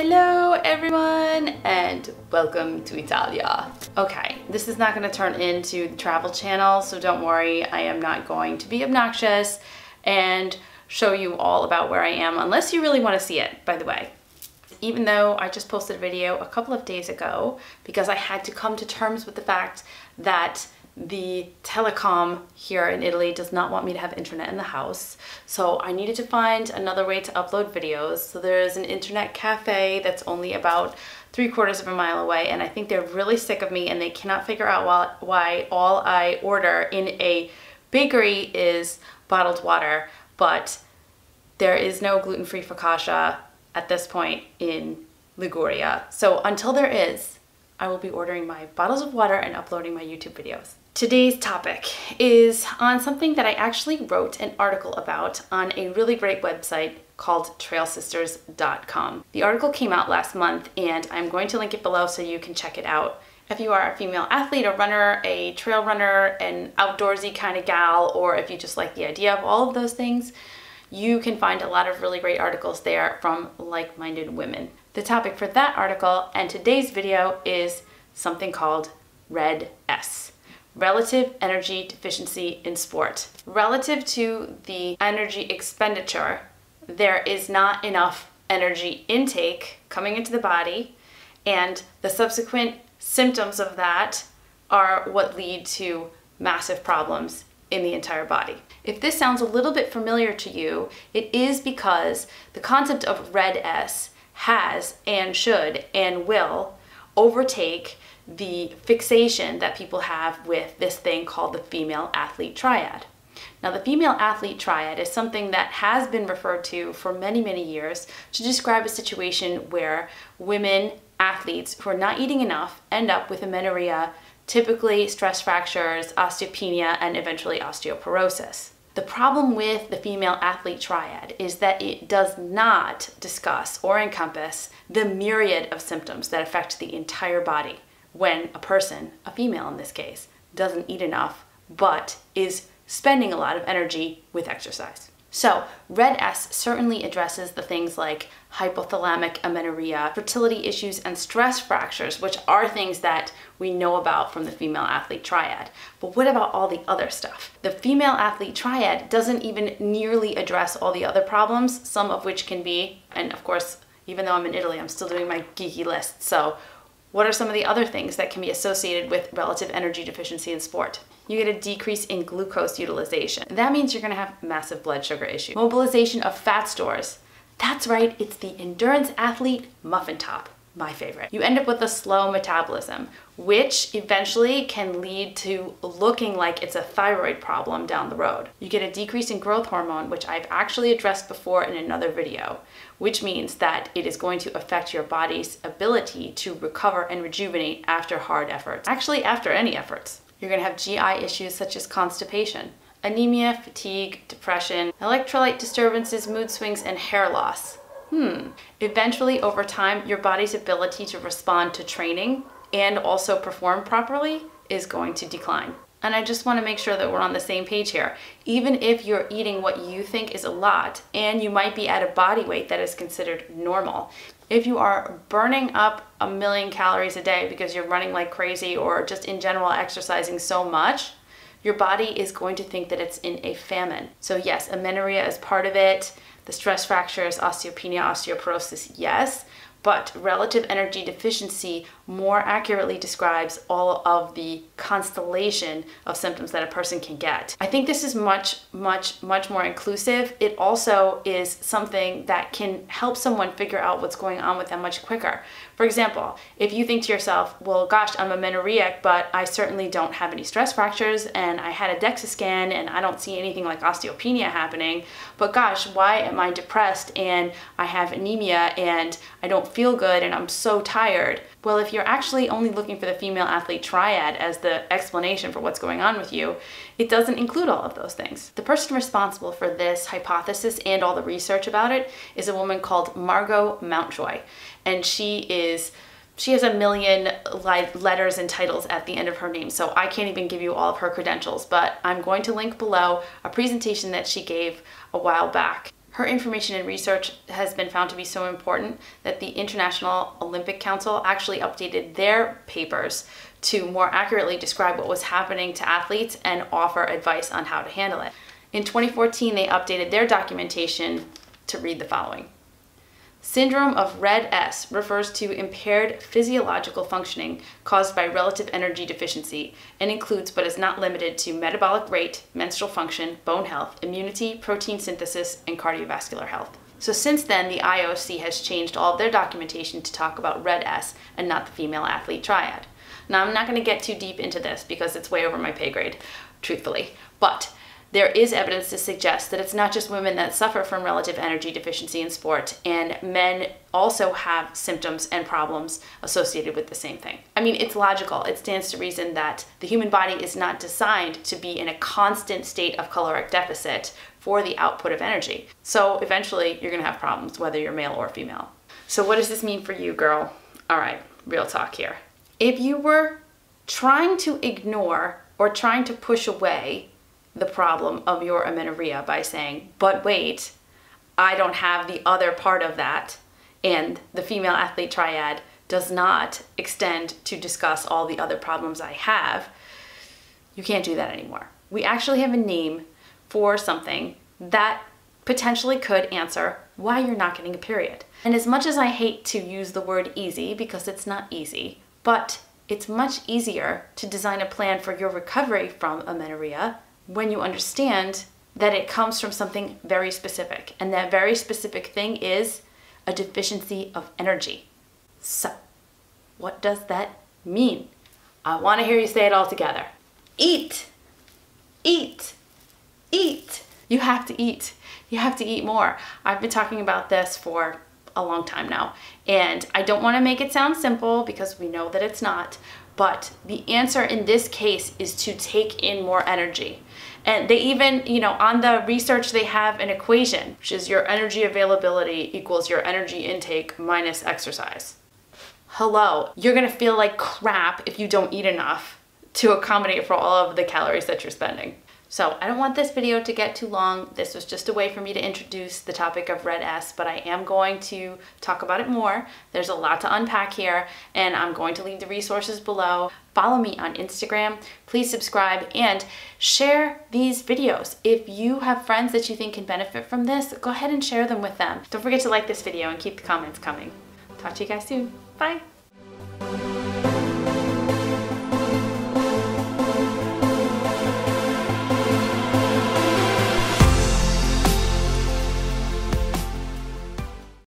Hello everyone and welcome to Italia. Okay, this is not going to turn into the travel channel, so don't worry, I am not going to be obnoxious and show you all about where I am unless you really want to see it, by the way. Even though I just posted a video a couple of days ago because I had to come to terms with the fact that the telecom here in Italy does not want me to have internet in the house. So I needed to find another way to upload videos. So there's an internet cafe that's only about three quarters of a mile away and I think they're really sick of me and they cannot figure out why all I order in a bakery is bottled water, but there is no gluten-free focaccia at this point in Liguria. So until there is, I will be ordering my bottles of water and uploading my YouTube videos. Today's topic is on something that I actually wrote an article about on a really great website called trailsisters.com. The article came out last month and I'm going to link it below so you can check it out. If you are a female athlete, a runner, a trail runner, an outdoorsy kind of gal, or if you just like the idea of all of those things, you can find a lot of really great articles there from like-minded women. The topic for that article and today's video is something called Red S relative energy deficiency in sport. Relative to the energy expenditure, there is not enough energy intake coming into the body, and the subsequent symptoms of that are what lead to massive problems in the entire body. If this sounds a little bit familiar to you, it is because the concept of red S has and should and will overtake the fixation that people have with this thing called the female athlete triad. Now, the female athlete triad is something that has been referred to for many, many years to describe a situation where women athletes who are not eating enough end up with amenorrhea, typically stress fractures, osteopenia, and eventually osteoporosis. The problem with the female athlete triad is that it does not discuss or encompass the myriad of symptoms that affect the entire body when a person, a female in this case, doesn't eat enough but is spending a lot of energy with exercise. So, Red S certainly addresses the things like hypothalamic amenorrhea, fertility issues, and stress fractures, which are things that we know about from the female athlete triad. But what about all the other stuff? The female athlete triad doesn't even nearly address all the other problems, some of which can be, and of course, even though I'm in Italy, I'm still doing my geeky list. So what are some of the other things that can be associated with relative energy deficiency in sport? You get a decrease in glucose utilization. That means you're gonna have massive blood sugar issue. Mobilization of fat stores. That's right, it's the endurance athlete muffin top my favorite. You end up with a slow metabolism, which eventually can lead to looking like it's a thyroid problem down the road. You get a decrease in growth hormone, which I've actually addressed before in another video, which means that it is going to affect your body's ability to recover and rejuvenate after hard efforts. Actually, after any efforts. You're gonna have GI issues such as constipation, anemia, fatigue, depression, electrolyte disturbances, mood swings, and hair loss hmm, eventually over time, your body's ability to respond to training and also perform properly is going to decline. And I just want to make sure that we're on the same page here. Even if you're eating what you think is a lot and you might be at a body weight that is considered normal, if you are burning up a million calories a day because you're running like crazy or just in general exercising so much, your body is going to think that it's in a famine. So yes, amenorrhea is part of it. The stress fractures, osteopenia, osteoporosis, yes, but relative energy deficiency more accurately describes all of the constellation of symptoms that a person can get. I think this is much, much, much more inclusive. It also is something that can help someone figure out what's going on with them much quicker. For example, if you think to yourself, well, gosh, I'm a amenorrheic, but I certainly don't have any stress fractures, and I had a DEXA scan, and I don't see anything like osteopenia happening, but gosh, why am I depressed and I have anemia and I don't feel good and I'm so tired? Well, if you're actually only looking for the female athlete triad as the explanation for what's going on with you, it doesn't include all of those things. The person responsible for this hypothesis and all the research about it is a woman called Margo Mountjoy, and she is she has a million letters and titles at the end of her name, so I can't even give you all of her credentials, but I'm going to link below a presentation that she gave a while back Her information and research has been found to be so important that the International Olympic Council actually updated their papers to more accurately describe what was happening to athletes and offer advice on how to handle it. In 2014, they updated their documentation to read the following. Syndrome of Red S refers to impaired physiological functioning caused by relative energy deficiency and includes but is not limited to metabolic rate, menstrual function, bone health, immunity, protein synthesis, and cardiovascular health. So since then, the IOC has changed all of their documentation to talk about Red S and not the female athlete triad. Now, I'm not going to get too deep into this because it's way over my pay grade, truthfully, but there is evidence to suggest that it's not just women that suffer from relative energy deficiency in sport, and men also have symptoms and problems associated with the same thing. I mean, it's logical. It stands to reason that the human body is not designed to be in a constant state of caloric deficit for the output of energy. So eventually, you're gonna have problems whether you're male or female. So, what does this mean for you, girl? All right, real talk here. If you were trying to ignore or trying to push away the problem of your amenorrhea by saying, but wait, I don't have the other part of that, and the female athlete triad does not extend to discuss all the other problems I have, you can't do that anymore. We actually have a name for something that potentially could answer why you're not getting a period. And as much as I hate to use the word easy because it's not easy, but it's much easier to design a plan for your recovery from amenorrhea when you understand that it comes from something very specific. And that very specific thing is a deficiency of energy. So, what does that mean? I want to hear you say it all together. Eat, eat, eat. You have to eat. You have to eat more. I've been talking about this for a long time now. And I don't want to make it sound simple because we know that it's not. But the answer in this case is to take in more energy. And they even, you know, on the research, they have an equation, which is your energy availability equals your energy intake minus exercise. Hello, you're gonna feel like crap if you don't eat enough to accommodate for all of the calories that you're spending. So I don't want this video to get too long. This was just a way for me to introduce the topic of Red S, but I am going to talk about it more. There's a lot to unpack here, and I'm going to leave the resources below. Follow me on Instagram. Please subscribe and share these videos. If you have friends that you think can benefit from this, go ahead and share them with them. Don't forget to like this video and keep the comments coming. Talk to you guys soon. Bye.